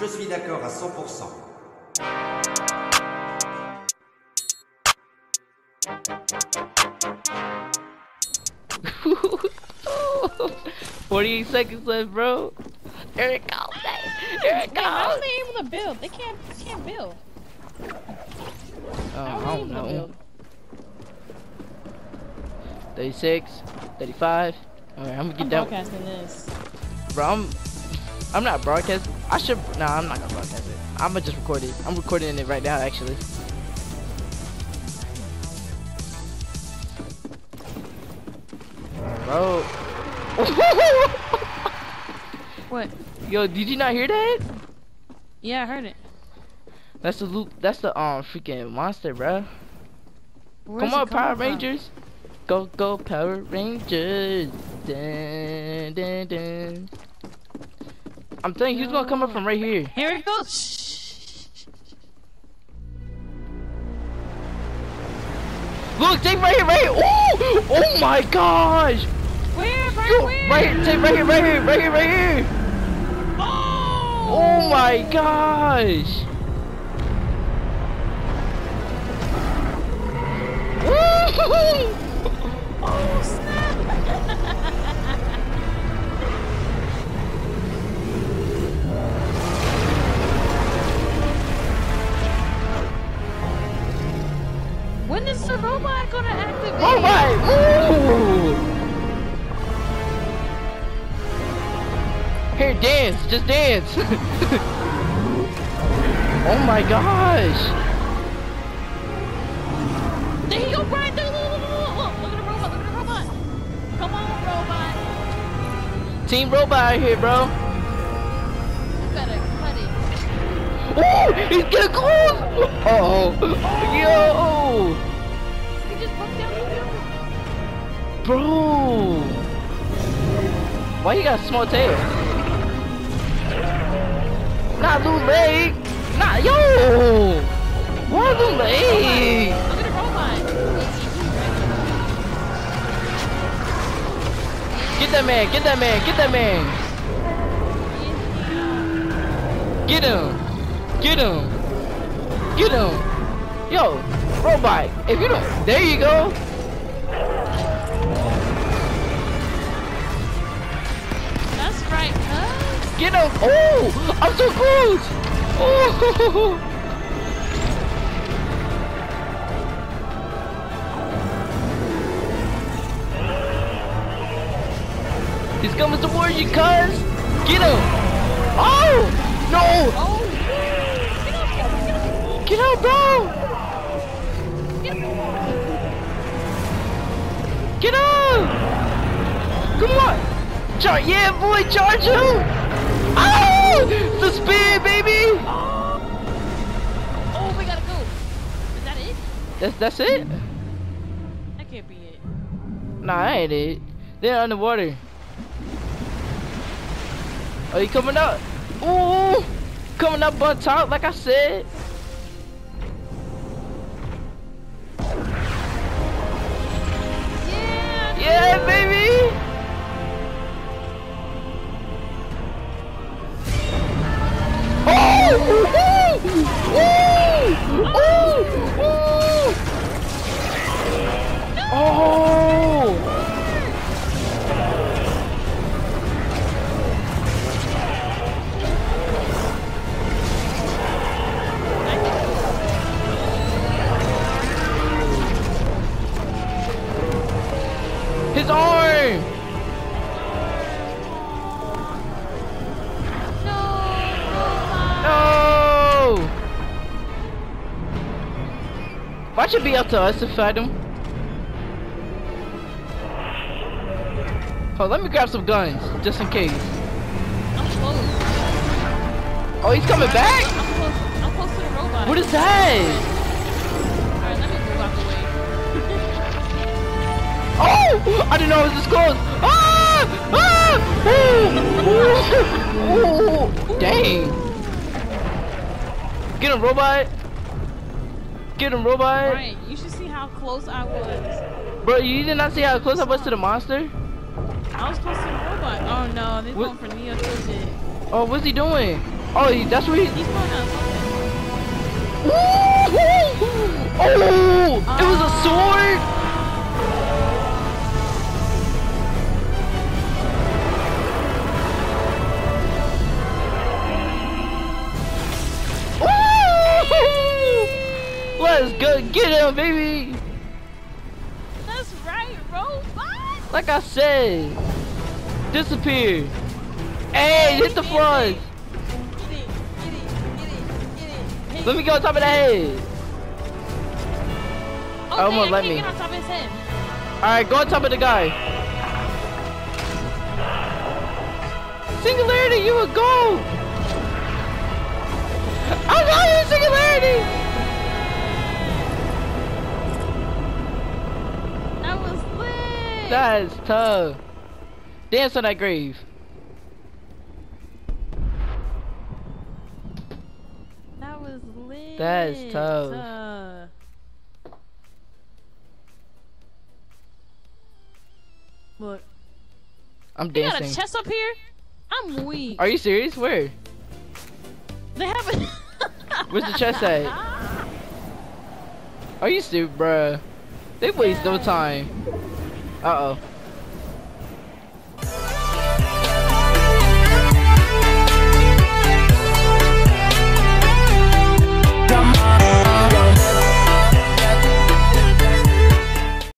Je suis d'accord à 100%. Forty-eight seconds left, bro. Here it goes. Here it Man, how goes. are they able to build? They can't They can't build. Oh, How I are they don't able know. build? 36, 35. Alright, I'm gonna I'm get down. broadcasting this. Bro, I'm, I'm not broadcasting. I should. Nah, I'm not gonna broadcast it. I'm gonna just record it. I'm recording it right now, actually. Bro. What? Yo, did you not hear that? Yeah, I heard it. That's the loop. That's the um freaking monster, bro. Where's Come on, Power from? Rangers. Go, go, Power Rangers. Dun, dun, dun. I'm telling you, he's gonna come up from right here. Here it goes. Look, take right here, right here. Oh, oh my gosh. Where? Right Yo, where? right here, take right here, right here, right here, right here. Oh! Oh my gosh. Woo! Oh snap! Is the robot gonna activate? All right, move. Here, dance, just dance. oh my gosh. There you go, Brian. Look, look, look, look, at the robot. Look at the robot. Come on, robot. Team robot here, bro. You better cut it. Oh, he's getting close. Oh, yo, bro. Why you got a small tail? Not Lou Leg. Not yo. Why Lou Leg? Get that man. Get that man. Get that man. Get him! Get him! Get him! Yo, robot, if you don't, there you go! That's right, cuz. Get him! Oh, I'm so close! Oh! He's coming towards you, cuz! Get him! Oh! No! Oh, up, up, up. Get out, bro! Yeah, boy, charge him! Oh! The speed, baby! Oh, we gotta go. Is that it? That's that's it? That can't be it. Nah, that ain't it. They're underwater. Are you coming up? Ooh! Coming up on top, like I said. Yeah. Yeah, baby! His arm! Why should be up to us to fight him? Oh, let me grab some guns, just in case. I'm close. Oh, he's coming back? I'm close. I'm close to the robot. What is that? Alright, let me move out the way. Oh! I didn't know it was this close. Ah! Ah! Ooh! Ooh! Dang! Get him, robot! Get him, robot! Brian, you should see how close I was. Bro, you did not see how close I was to the monster? I was close to the robot. Oh no, they're What- going for Neo Shit. Oh, what's he doing? Oh, he, that's what he. He's going on something. Oh, it was a sword. Get him, baby. That's right, robot. Like I said, disappear. Hey, hit the front. Get it, get it, get it, get it. Let me go on top of the head. Okay, Oh, won't I let me. on top of his head. Alright, go on top of the guy. Singularity, you a gold! I got you, lit. That's tough. Dance on that grave. That was lit. That's tough. Uh, Look, I'm they got a chest up here. I'm weak. Are you serious? Where? They have a. Where's the chest at? Are you stupid, bruh? They waste no time. Uh oh.